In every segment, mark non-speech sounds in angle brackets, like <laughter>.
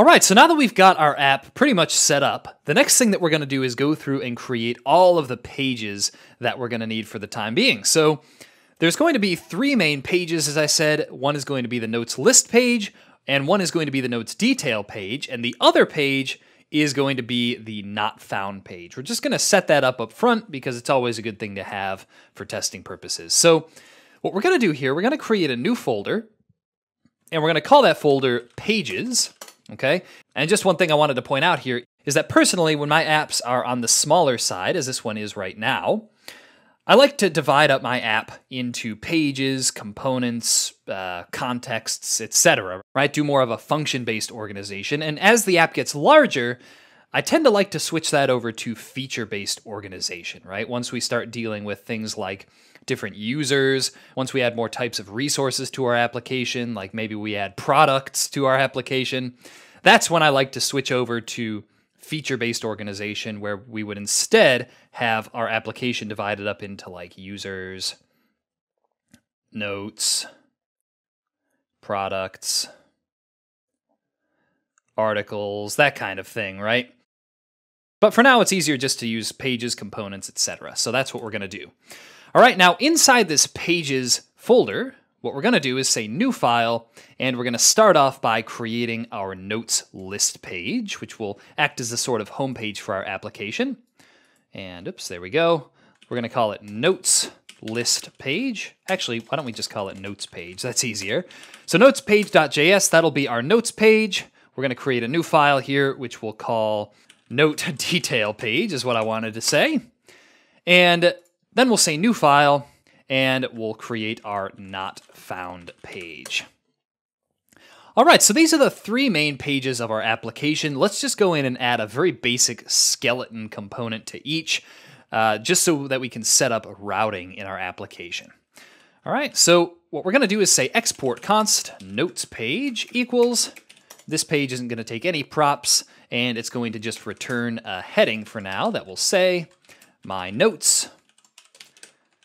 All right, so now that we've got our app pretty much set up, the next thing that we're going to do is go through and create all of the pages that we're going to need for the time being. So there's going to be three main pages, as I said. One is going to be the notes list page, and one is going to be the notes detail page, and the other page is going to be the not found page. We're just going to set that up up front because it's always a good thing to have for testing purposes. So what we're going to do here, we're going to create a new folder, and we're going to call that folder pages, okay? And just one thing I wanted to point out here is that personally, when my apps are on the smaller side, as this one is right now, I like to divide up my app into pages, components, uh, contexts, etc. Right? Do more of a function-based organization. And as the app gets larger, I tend to like to switch that over to feature-based organization. Right? Once we start dealing with things like different users, once we add more types of resources to our application, like maybe we add products to our application, that's when I like to switch over to feature based organization where we would instead have our application divided up into like users, notes, products, articles, that kind of thing, right? But for now, it's easier just to use pages, components, etc. So that's what we're going to do. All right, now inside this pages folder, what we're going to do is say new file, and we're going to start off by creating our notes list page, which will act as a sort of home page for our application. And oops, there we go. We're going to call it notes list page. Actually, why don't we just call it notes page? That's easier. So notes page.js, that'll be our notes page. We're going to create a new file here, which we'll call note detail page is what I wanted to say. And then we'll say new file, and we'll create our not found page. All right, so these are the three main pages of our application. Let's just go in and add a very basic skeleton component to each, uh, just so that we can set up routing in our application. All right, so what we're gonna do is say export const notes page equals, this page isn't gonna take any props, and it's going to just return a heading for now that will say my notes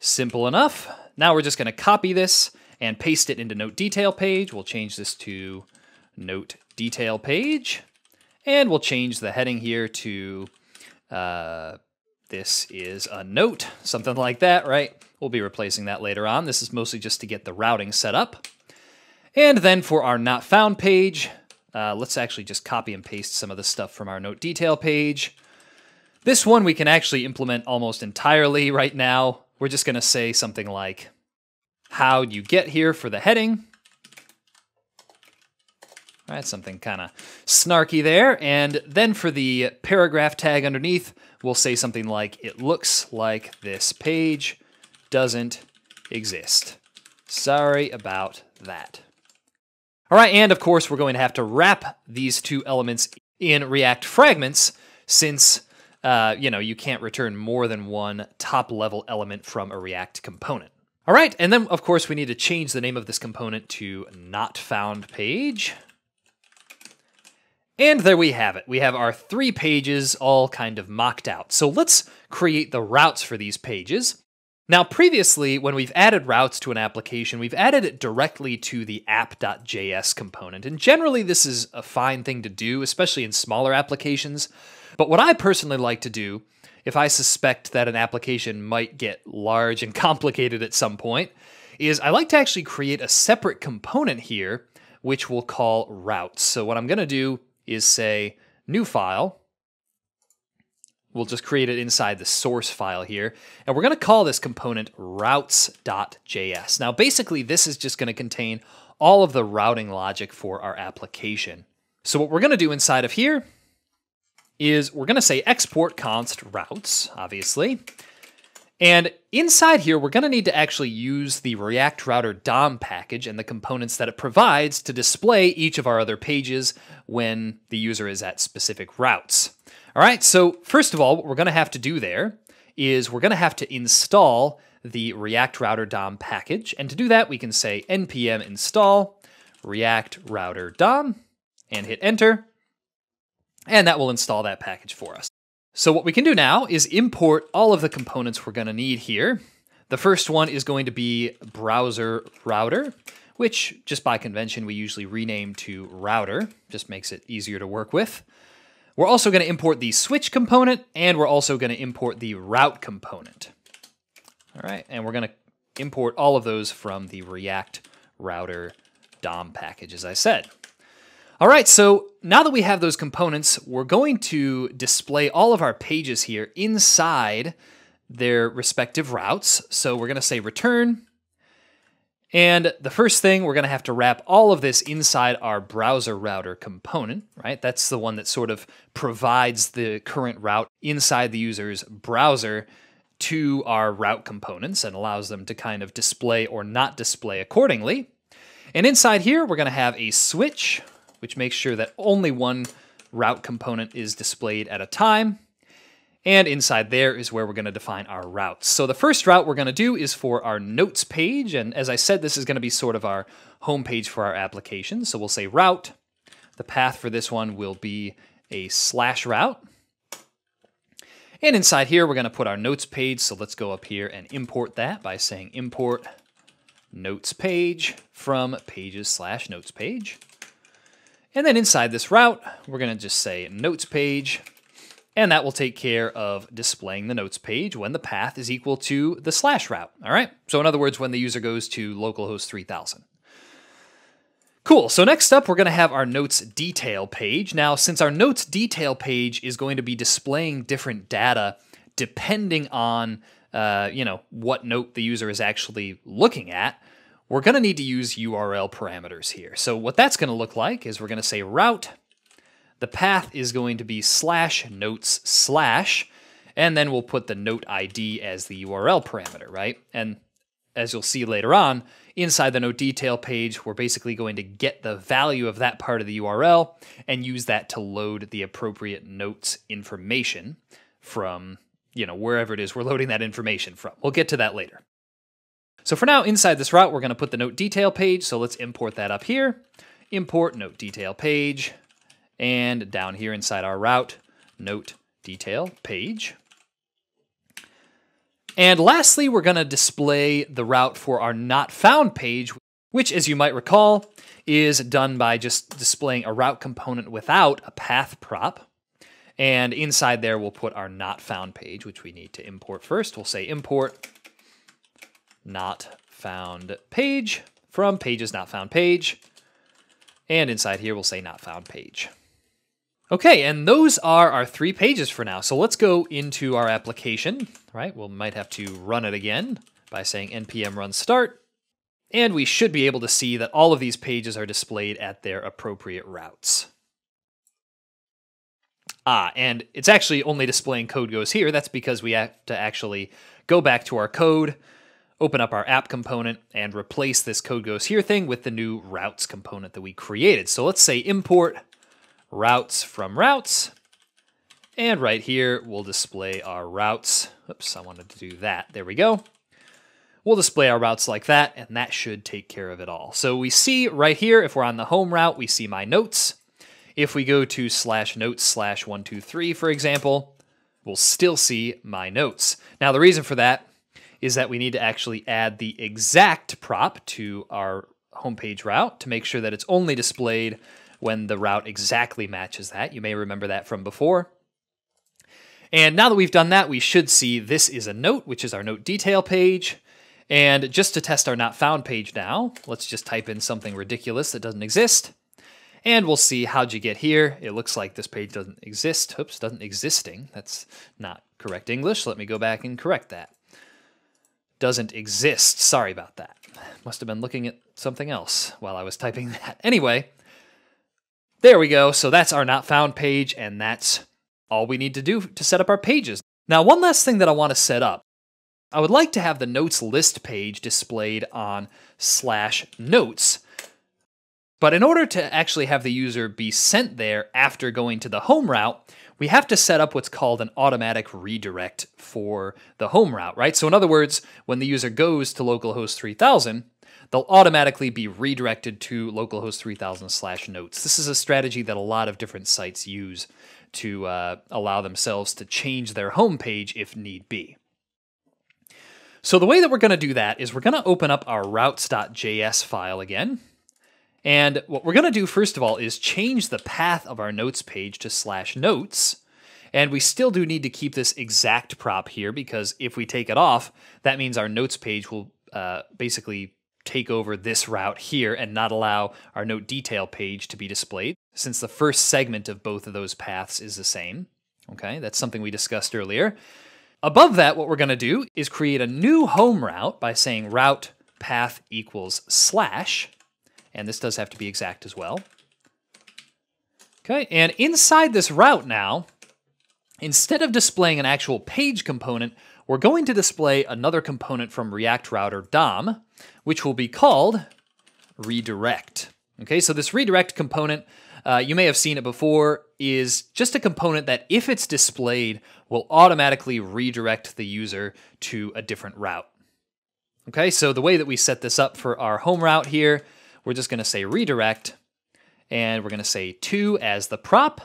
Simple enough. Now we're just going to copy this and paste it into note detail page. We'll change this to note detail page. And we'll change the heading here to uh, this is a note, something like that, right? We'll be replacing that later on. This is mostly just to get the routing set up. And then for our not found page, uh, let's actually just copy and paste some of the stuff from our note detail page. This one we can actually implement almost entirely right now. We're just going to say something like how you get here for the heading. All right, something kind of snarky there. And then for the paragraph tag underneath, we'll say something like, it looks like this page doesn't exist. Sorry about that. All right, and of course, we're going to have to wrap these two elements in React fragments since uh, you know, you can't return more than one top level element from a React component. All right, and then of course we need to change the name of this component to not found page. And there we have it. We have our three pages all kind of mocked out. So let's create the routes for these pages. Now, previously, when we've added routes to an application, we've added it directly to the app.js component. And generally, this is a fine thing to do, especially in smaller applications. But what I personally like to do, if I suspect that an application might get large and <laughs> complicated at some point, is I like to actually create a separate component here, which we'll call routes. So what I'm going to do is say new file. We'll just create it inside the source file here. And we're going to call this component routes.js. Now, basically, this is just going to contain all of the routing logic for our application. So what we're going to do inside of here is we're going to say export const routes, obviously. And inside here, we're going to need to actually use the React Router DOM package and the components that it provides to display each of our other pages when the user is at specific routes. All right, so first of all, what we're going to have to do there is we're going to have to install the React Router DOM package. And to do that, we can say npm install React Router DOM and hit enter and that will install that package for us. So what we can do now is import all of the components we're going to need here. The first one is going to be browser router, which just by convention we usually rename to router, just makes it easier to work with. We're also going to import the switch component, and we're also going to import the route component. All right, and we're going to import all of those from the React router DOM package, as I said. All right, so now that we have those components, we're going to display all of our pages here inside their respective routes. So we're going to say return. And the first thing, we're going to have to wrap all of this inside our browser router component, right? That's the one that sort of provides the current route inside the user's browser to our route components and allows them to kind of display or not display accordingly. And inside here, we're going to have a switch, which makes sure that only one route component is displayed at a time. And inside there is where we're going to define our routes. So the first route we're going to do is for our notes page. And as I said, this is going to be sort of our home page for our application. So we'll say route. The path for this one will be a slash route. And inside here, we're going to put our notes page. So let's go up here and import that by saying import notes page from pages slash notes page. And then inside this route, we're going to just say notes page and that will take care of displaying the notes page when the path is equal to the slash route. All right. So in other words, when the user goes to localhost 3000. Cool. So next up, we're going to have our notes detail page. Now, since our notes detail page is going to be displaying different data depending on, uh, you know, what note the user is actually looking at, we're going to need to use URL parameters here. So what that's going to look like is we're going to say route the path is going to be slash notes slash, and then we'll put the note ID as the URL parameter, right? And as you'll see later on, inside the note detail page, we're basically going to get the value of that part of the URL and use that to load the appropriate notes information from, you know, wherever it is we're loading that information from. We'll get to that later. So for now, inside this route, we're going to put the note detail page. So let's import that up here. Import note detail page. And down here inside our route, note detail page. And lastly, we're going to display the route for our not found page, which, as you might recall, is done by just displaying a route component without a path prop. And inside there, we'll put our not found page, which we need to import first. We'll say import not found page from pages not found page. And inside here, we'll say not found page. Okay, and those are our three pages for now. So let's go into our application, right? We might have to run it again by saying npm run start. And we should be able to see that all of these pages are displayed at their appropriate routes. Ah, and it's actually only displaying code goes here. That's because we have to actually go back to our code, open up our app component, and replace this code goes here thing with the new routes component that we created. So let's say import routes from routes. And right here, we'll display our routes. Oops, I wanted to do that. There we go. We'll display our routes like that, and that should take care of it all. So we see right here, if we're on the home route, we see my notes. If we go to slash notes slash 123, for example, we'll still see my notes. Now, the reason for that is that we need to actually add the exact prop to our homepage route to make sure that it's only displayed when the route exactly matches that. You may remember that from before. And now that we've done that, we should see this is a note, which is our note detail page. And just to test our not found page now, let's just type in something ridiculous that doesn't exist. And we'll see how'd you get here. It looks like this page doesn't exist. Oops, doesn't existing. That's not correct English. Let me go back and correct that. Doesn't exist. Sorry about that. Must have been looking at something else while I was typing <laughs> that. Anyway, there we go. So that's our not found page, and that's all we need to do to set up our pages. Now, one last thing that I want to set up. I would like to have the notes list page displayed on slash notes. But in order to actually have the user be sent there after going to the home route, we have to set up what's called an automatic redirect for the home route, right? So in other words, when the user goes to localhost 3000, they'll automatically be redirected to localhost 3000 slash notes. This is a strategy that a lot of different sites use to uh, allow themselves to change their home page if need be. So the way that we're going to do that is we're going to open up our routes.js file again. And what we're going to do first of all is change the path of our notes page to slash notes. And we still do need to keep this exact prop here because if we take it off, that means our notes page will uh, basically take over this route here and not allow our note detail page to be displayed since the first segment of both of those paths is the same. Okay, that's something we discussed earlier. Above that, what we're going to do is create a new home route by saying route path equals slash, and this does have to be exact as well. Okay, and inside this route now, instead of displaying an actual page component, we're going to display another component from React Router DOM, which will be called redirect. Okay, so this redirect component, uh, you may have seen it before, is just a component that if it's displayed will automatically redirect the user to a different route. Okay, so the way that we set this up for our home route here, we're just going to say redirect, and we're going to say to as the prop,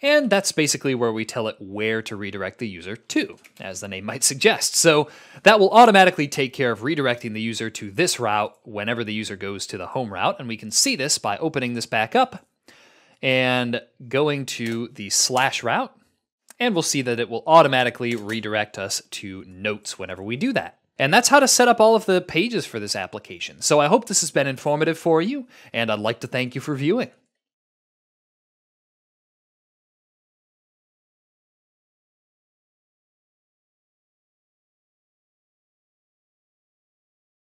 and that's basically where we tell it where to redirect the user to, as the name might suggest. So that will automatically take care of redirecting the user to this route whenever the user goes to the home route. And we can see this by opening this back up and going to the slash route. And we'll see that it will automatically redirect us to notes whenever we do that. And that's how to set up all of the pages for this application. So I hope this has been informative for you, and I'd like to thank you for viewing.